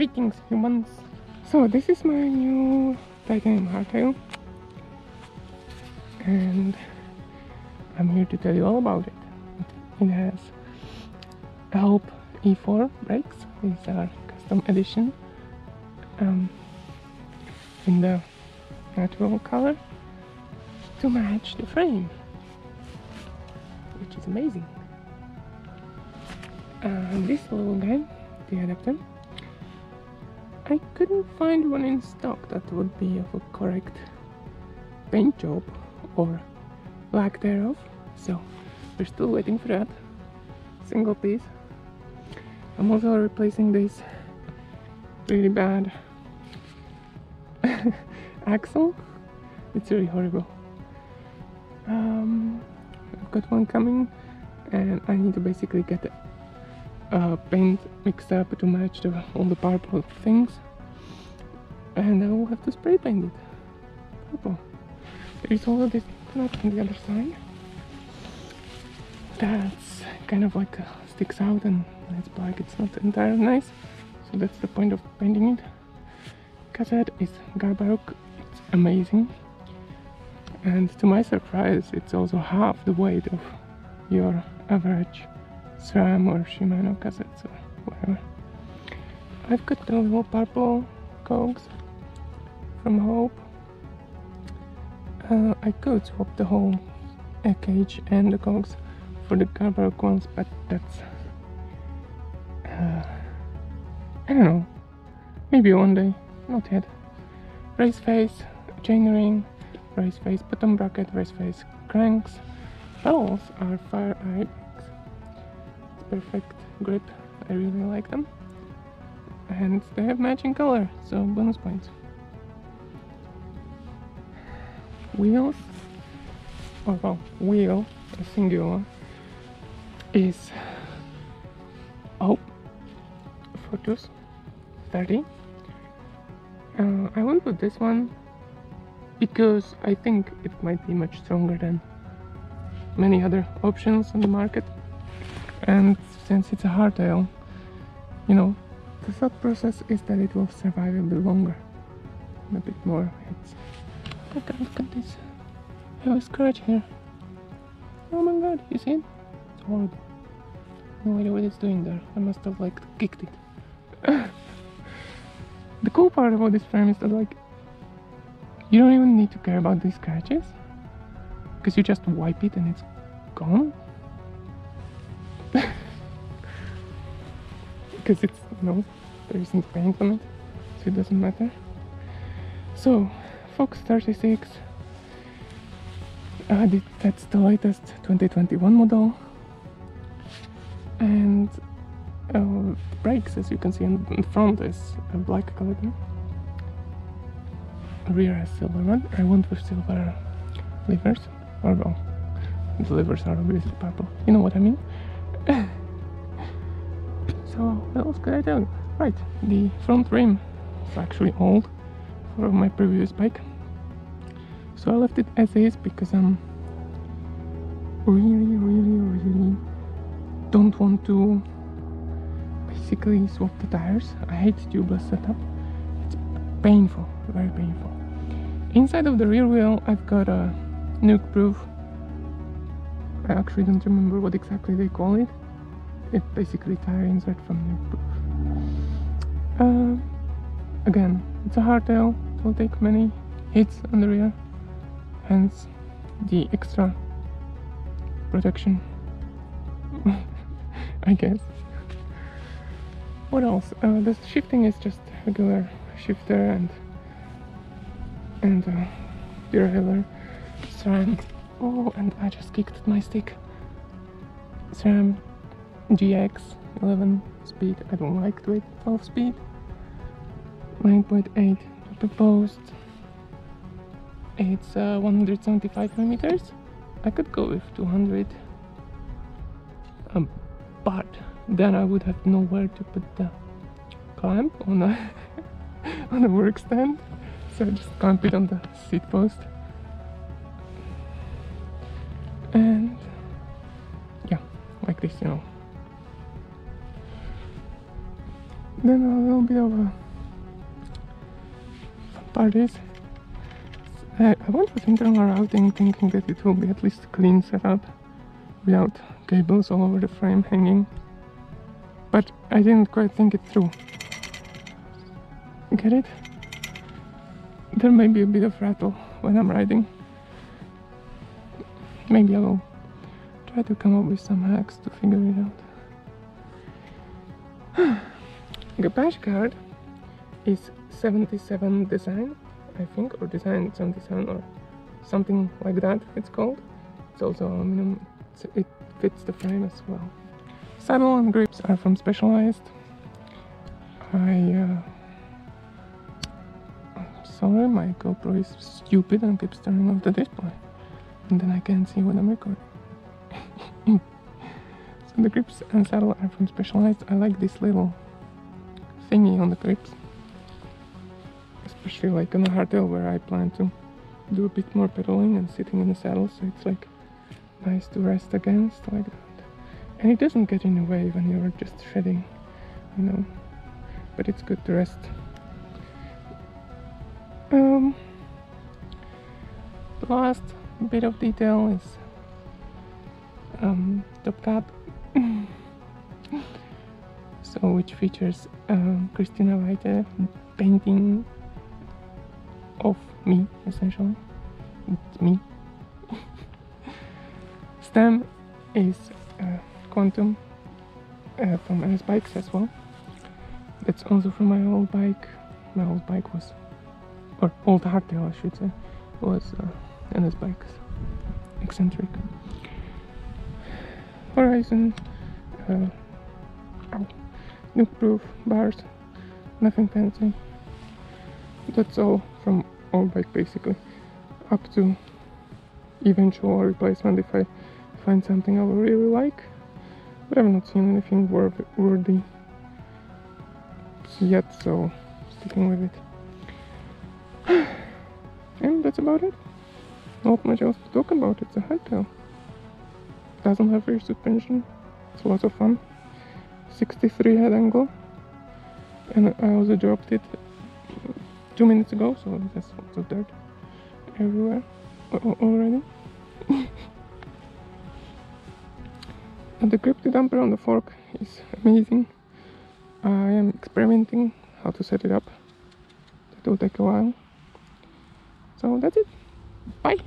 Greetings humans! So this is my new titanium hardtail and I'm here to tell you all about it. It has Hope E4 brakes, these are custom edition um, in the natural color to match the frame which is amazing. And this little guy, the adapter, I couldn't find one in stock that would be of a correct paint job or lack thereof, so we're still waiting for that single piece. I'm also replacing this really bad axle. It's really horrible. Um, I've got one coming and I need to basically get uh, paint mixed up to match the, all the purple things. And I will have to spray paint it. Purple. There's also this knot on the other side. That's kind of like uh, sticks out and it's black, it's not entirely nice. So that's the point of painting it. Cassette is Garbaruk, it's amazing. And to my surprise it's also half the weight of your average SRAM or Shimano cassettes or whatever. I've got the little purple cogs from Hope. Uh, I could swap the whole uh, cage and the cogs for the Garbaruk ones, but that's... Uh, I don't know. Maybe one day. Not yet. Race face, chainring, race face bottom bracket, race face cranks. Pedals are fire eye perfect grip. I really like them. And they have matching color, so bonus points. Wheels, or well, wheel, a singular, one, is oh, Fortus 30. Uh, I went with this one because I think it might be much stronger than many other options on the market and since it's a hard hardtail you know the thought process is that it will survive a bit longer a bit more hits look at, look at this I have a scratch here. Oh my god you see? It it's horrible. No idea what it's doing there. I must have like kicked it. The cool part about this frame is that like you don't even need to care about these scratches because you just wipe it and it's gone because it's you know there isn't paint on it so it doesn't matter. So Fox 36 uh, that's the latest 2021 model. And uh, brakes as you can see in, front is a black color. Rear is silver one. I went with silver levers. Or well the levers are obviously purple. You know what I mean so what else could I you? Right, the front rim is actually old for my previous bike. So I left it as is because I'm really, really, really don't want to basically swap the tires. I hate tubeless setup. It's painful, very painful. Inside of the rear wheel I've got a Nukeproof. I actually don't remember what exactly they call it it basically tire right from the uh, again it's a hardtail it will take many hits on the rear hence the extra protection. I guess. What else? Uh, the shifting is just regular shifter and and uh, derailleur SRAM oh and I just kicked my stick. SRAM GX 11 speed. I don't like to it 12 speed. 9.8 proposed. It's uh, 175 millimeters. I could go with 200. Um, but then I would have nowhere to put the clamp on a on a work stand. So I just clamp it on the seat post. And yeah, like this, you know. Then a little bit of a fun I, I went with internal routing thinking that it will be at least clean setup without cables all over the frame hanging. But I didn't quite think it through. Get it? There may be a bit of rattle when I'm riding. Maybe I will try to come up with some hacks to figure it out Gapage card is 77 design I think or design 77 or something like that it's called. It's also aluminum. It's, it fits the frame as well. Saddle and grips are from Specialized. I uh, sorry my GoPro is stupid and keeps turning off the display. And then I can't see what I'm recording. So the grips and saddle are from Specialized. I like this little thingy on the grips especially like on a hardtail where I plan to do a bit more pedaling and sitting in the saddle so it's like nice to rest against like that. And it doesn't get in the way when you're just shedding you know but it's good to rest. Um, the last bit of detail is um, top cap. So which features um, Christina Weite painting of me essentially. It's me. Stem is uh, quantum uh, from NS bikes as well. That's also from my old bike. My old bike was or old hardtail I should say was uh, NS bikes. Eccentric. Horizon uh, nuke proof bars nothing fancy. That's all from old bike basically. Up to eventual replacement if I find something I really like. But I've not seen anything worth worthy yet so sticking with it. And that's about it. Not much else to talk about. It's a hardtail doesn't have rear suspension. It's lots of fun 63 head angle and I also dropped it two minutes ago so lots of dirt everywhere. Already. And the grip damper on the fork is amazing. I am experimenting how to set it up. It will take a while. So that's it. Bye